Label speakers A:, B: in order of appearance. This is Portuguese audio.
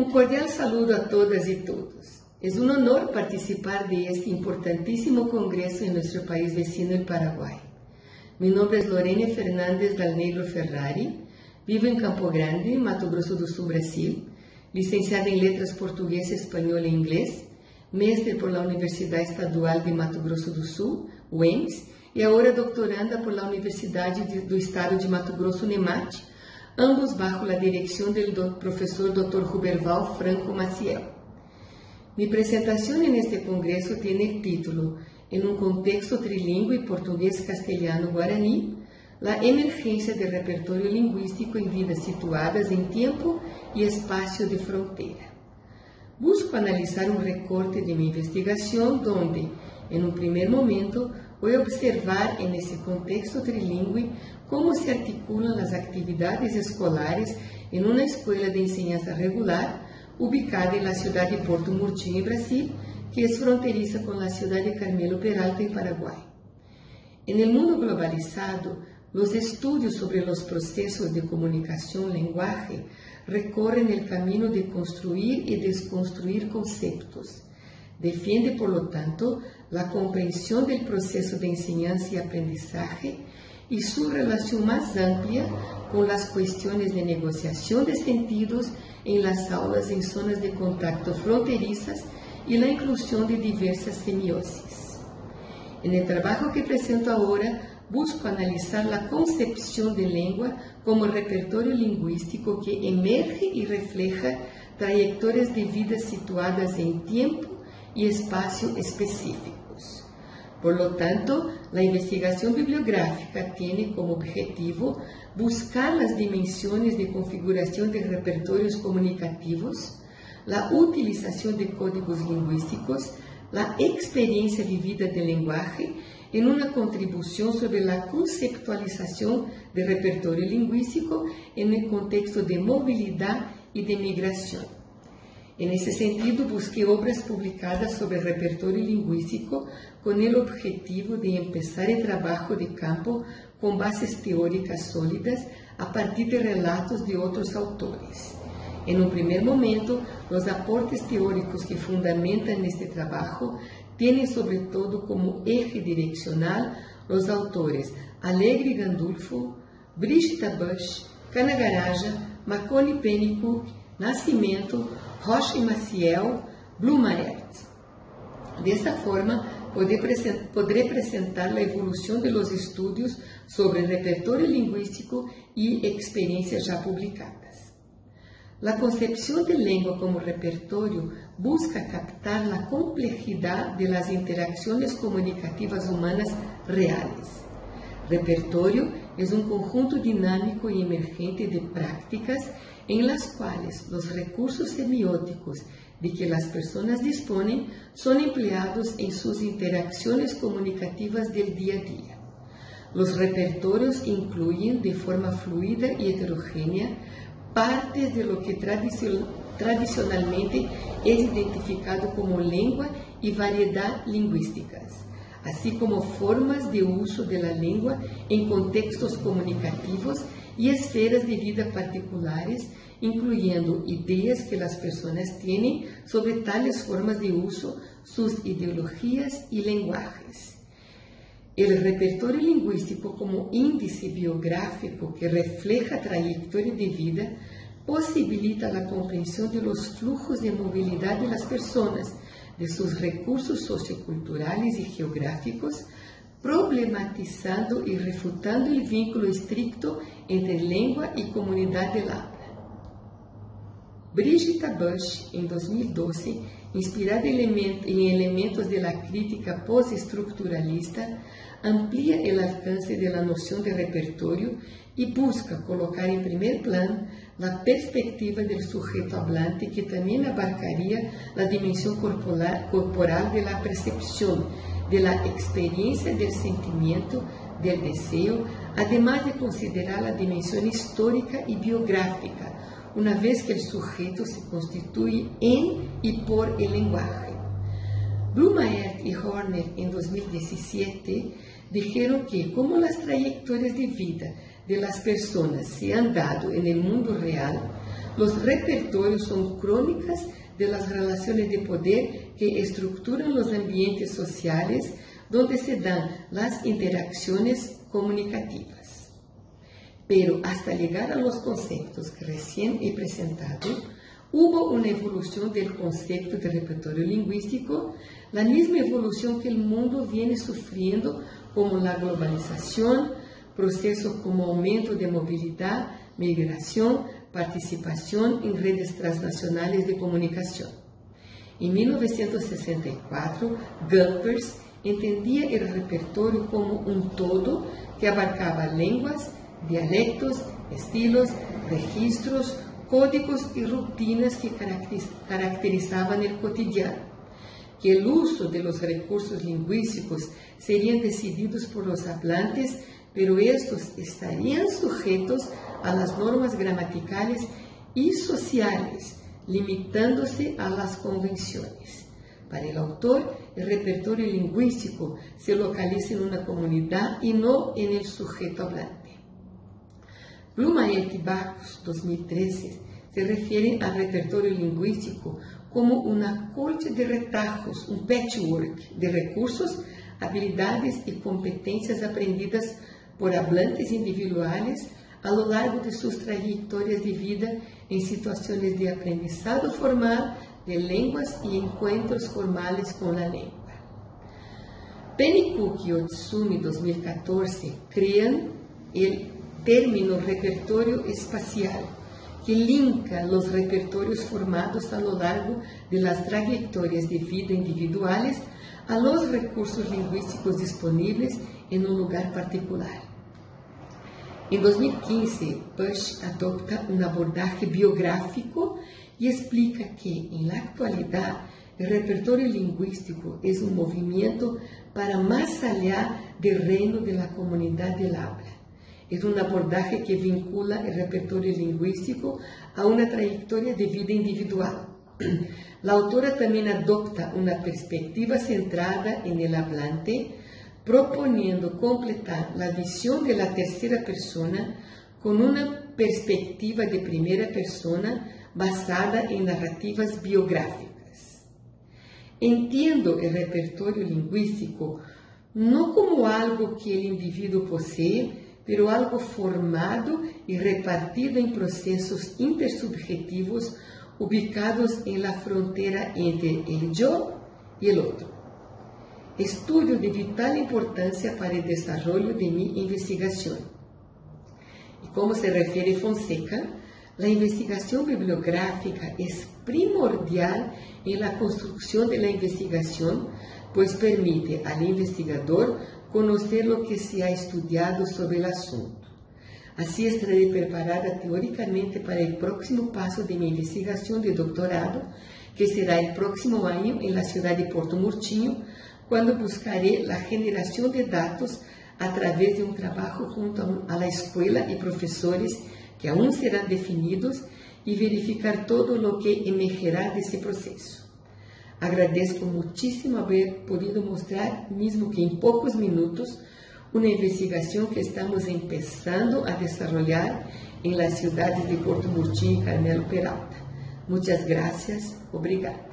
A: Um cordial saludo a todas e todos. É um honor participar de este congresso em nosso país vecino, o Paraguai. Meu nome é Lorena Fernandes Dalnegro Ferrari, vivo em Campo Grande, Mato Grosso do Sul, Brasil, licenciada em Letras Português, Espanhol e Inglês, mestre por la Universidade Estadual de Mato Grosso do Sul, UEMS, e agora doutoranda por la Universidade do Estado de Mato Grosso, NEMAT, ambos bajo la dirección del profesor Dr. Huberval Franco Maciel. Mi presentación en este congreso tiene el título, en un contexto trilingüe portugués-castellano-guaraní, la emergencia del repertorio lingüístico en vidas situadas en tiempo y espacio de frontera. Busco analizar un recorte de mi investigación donde, en un primer momento, a observar en ese contexto trilingüe como se articulam as atividades escolares em uma escola de enseñanza regular ubicada na cidade de Porto Murtinho, em Brasil, que é fronteiriça com a cidade de Carmelo Peralta, em Paraguai. En el mundo globalizado, os estudos sobre os processos de comunicação lenguaje recorren el camino de construir e desconstruir conceptos. Defiende, por lo tanto, la comprensión del proceso de enseñanza y aprendizaje y su relación más amplia con las cuestiones de negociación de sentidos en las aulas en zonas de contacto fronterizas y la inclusión de diversas semiosis. En el trabajo que presento ahora, busco analizar la concepción de lengua como repertorio lingüístico que emerge y refleja trayectorias de vida situadas en tiempo y espacio específicos. Por lo tanto, la investigación bibliográfica tiene como objetivo buscar las dimensiones de configuración de repertorios comunicativos, la utilización de códigos lingüísticos, la experiencia vivida del lenguaje en una contribución sobre la conceptualización del repertorio lingüístico en el contexto de movilidad y de migración. En ese sentido, busqué obras publicadas sobre repertorio lingüístico con el objetivo de empezar el trabajo de campo con bases teóricas sólidas a partir de relatos de otros autores. En un primer momento, los aportes teóricos que fundamentan este trabajo tienen sobre todo como eje direccional los autores Alegre Gandulfo, Brigitte Bush, Canagaraja, Macone Pennycook, Nascimento, Rocha e Maciel, Blumaert. Dessa forma, poderei apresentar a evolução dos estudos sobre repertório linguístico e experiências já publicadas. A concepção de língua como repertório busca captar a complexidade das interações comunicativas humanas reais. Repertório é um conjunto dinâmico e emergente de práticas en las cuales los recursos semióticos de que las personas disponen son empleados en sus interacciones comunicativas del día a día. Los repertorios incluyen de forma fluida y heterogénea partes de lo que tradicionalmente es identificado como lengua y variedad lingüísticas, así como formas de uso de la lengua en contextos comunicativos e esferas de vida particulares, incluyendo ideias que as pessoas têm sobre tales formas de uso, suas ideologias e lenguajes. O repertório linguístico como índice biográfico que refleja a trajetória de vida possibilita a compreensão de los flujos de mobilidade das pessoas, de seus recursos socioculturais e geográficos, problematizando e refutando o vínculo estricto entre língua e comunidade habla. Brigitte Bush, em 2012, inspirada em elementos da crítica pós-estruturalista, amplia o alcance da noção de repertório e busca colocar em primeiro plano a perspectiva do sujeito hablante, que também abarcaria a dimensão corporal, corporal da percepção, de la experiencia del sentimiento, del deseo, además de considerar la dimensión histórica y biográfica, una vez que el sujeto se constituye en y por el lenguaje. Blumaert y Horner en 2017 dijeron que como las trayectorias de vida de las personas se han dado en el mundo real, los repertorios son crónicas de las relaciones de poder que estructuran los ambientes sociales donde se dan las interacciones comunicativas. Pero hasta llegar a los conceptos que recién he presentado, hubo una evolución del concepto de repertorio lingüístico, la misma evolución que el mundo viene sufriendo como la globalización, procesos como aumento de movilidad, migración, participación en redes transnacionales de comunicación. En 1964, Gulpers entendía el repertorio como un todo que abarcaba lenguas, dialectos, estilos, registros, códigos y rutinas que caracterizaban el cotidiano que el uso de los recursos lingüísticos serían decididos por los hablantes, pero estos estarían sujetos a las normas gramaticales y sociales, limitándose a las convenciones. Para el autor, el repertorio lingüístico se localiza en una comunidad y no en el sujeto hablante. Blumael y Bacchus, 2013, se refiere al repertorio lingüístico como una corte de retajos, un patchwork de recursos, habilidades y competencias aprendidas por hablantes individuales a lo largo de sus trayectorias de vida en situaciones de aprendizado formal de lenguas y encuentros formales con la lengua. Pennycook y Otsumi 2014 crean el término repertorio espacial que linka los repertorios formados a lo largo de las trayectorias de vida individuales a los recursos lingüísticos disponibles en un lugar particular. En 2015, Bush adopta un abordaje biográfico y explica que en la actualidad el repertorio lingüístico es un movimiento para más allá del reino de la comunidad del habla es un abordaje que vincula el repertorio lingüístico a una trayectoria de vida individual. La autora también adopta una perspectiva centrada en el hablante, proponiendo completar la visión de la tercera persona una perspectiva de primera persona basada en narrativas biográficas. Entiendo el repertorio lingüístico no como algo que el individuo posee, pero algo formado y repartido en procesos intersubjetivos ubicados en la frontera entre el yo y el otro. Estudio de vital importancia para el desarrollo de mi investigación. Y como se refiere Fonseca, la investigación bibliográfica es primordial en la construcción de la investigación, pues permite al investigador conocer lo que se ha estudiado sobre el asunto. Así estaré preparada teóricamente para el próximo paso de mi investigación de doctorado, que será el próximo año en la ciudad de Porto Murtinho, cuando buscaré la generación de datos a través de un trabajo junto a la escuela y profesores que aún serán definidos y verificar todo lo que emergerá de ese proceso. Agradezco muchísimo haber podido mostrar, mismo que en pocos minutos, una investigación que estamos empezando a desarrollar en las ciudades de Porto Murtinho y Carmelo Peralta. Muchas gracias. Obrigada.